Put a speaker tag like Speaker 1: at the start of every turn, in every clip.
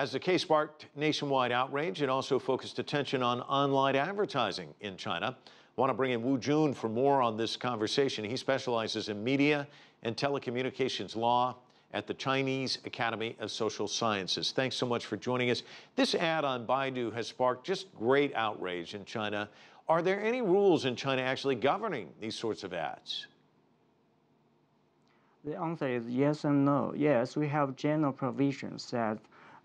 Speaker 1: As the case sparked nationwide outrage, it also focused attention on online advertising in China. I want to bring in Wu Jun for more on this conversation. He specializes in media and telecommunications law at the Chinese Academy of Social Sciences. Thanks so much for joining us. This ad on Baidu has sparked just great outrage in China. Are there any rules in China actually governing these sorts of ads?
Speaker 2: The answer is yes and no. Yes, we have general provisions that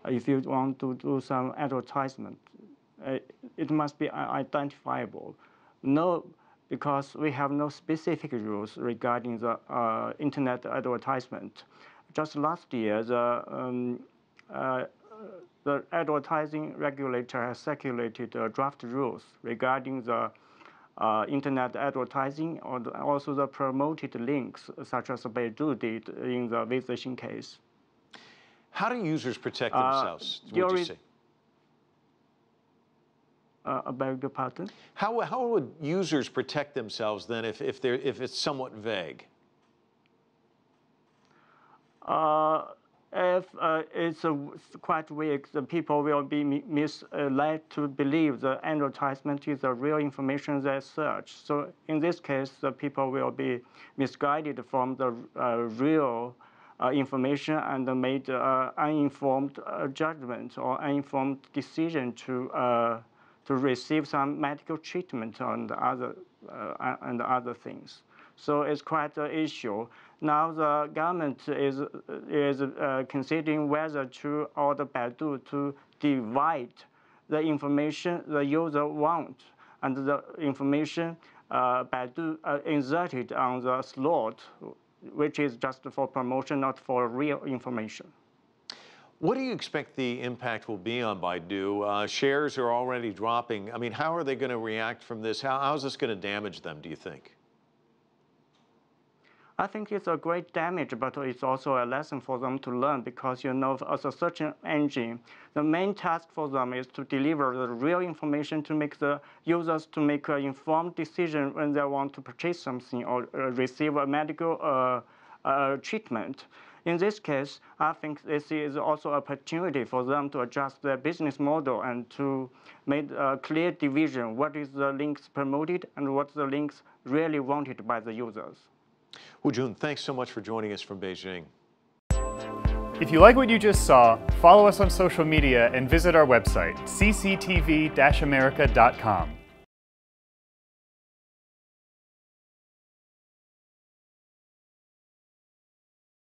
Speaker 2: if you want to do some advertisement, uh, it must be identifiable. No, because we have no specific rules regarding the uh, internet advertisement. Just last year, the, um, uh, the advertising regulator has circulated uh, draft rules regarding the uh, internet advertising or the, also the promoted links, such as Baidu did in the Wei Zexi case.
Speaker 1: How do users protect uh, themselves? Uh, would you say?
Speaker 2: Uh, I beg your pardon?
Speaker 1: How, how would users protect themselves then if, if, they're, if it's somewhat vague?
Speaker 2: Uh, if uh, it's uh, quite weak, the people will be misled to believe the advertisement is the real information they search. So in this case, the people will be misguided from the uh, real information and made uh, uninformed uh, judgment or uninformed decision to to receive some medical treatment and other and other things. So it's quite an issue. Now the government is, is uh, considering whether to order Baidu to divide the information the user wants and the information uh, Baidu uh, inserted on the slot, which is just for promotion, not for real information.
Speaker 1: What do you expect the impact will be on Baidu? Uh, shares are already dropping. I mean, how are they going to react from this? How, how is this going to damage them, do you think?
Speaker 2: I think it's a great damage, but it's also a lesson for them to learn because, you know, as a search engine, the main task for them is to deliver the real information to make the users to make an informed decision when they want to purchase something or uh, receive a medical uh, uh, treatment. In this case, I think this is also an opportunity for them to adjust their business model and to make a clear division what is the links promoted and what the links really wanted by the users.
Speaker 1: Wu Jun, thanks so much for joining us from Beijing.
Speaker 3: If you like what you just saw, follow us on social media and visit our website, cctv-america.com.